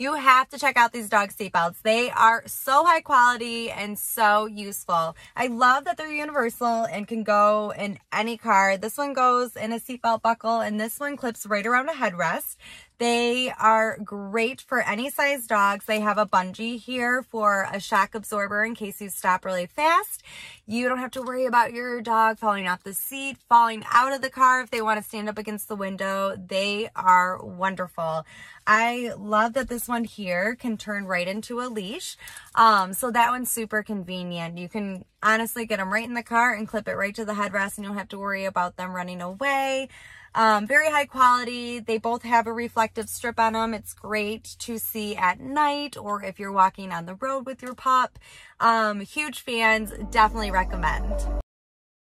You have to check out these dog seatbelts. They are so high quality and so useful. I love that they're universal and can go in any car. This one goes in a seatbelt buckle and this one clips right around a headrest. They are great for any size dogs. They have a bungee here for a shock absorber in case you stop really fast. You don't have to worry about your dog falling off the seat, falling out of the car if they want to stand up against the window. They are wonderful. I love that this one here can turn right into a leash. Um, so that one's super convenient. You can honestly get them right in the car and clip it right to the headrest and you don't have to worry about them running away. Um, very high quality. They both have a reflective strip on them. It's great to see at night or if you're walking on the road with your pup. Um, huge fans, definitely recommend.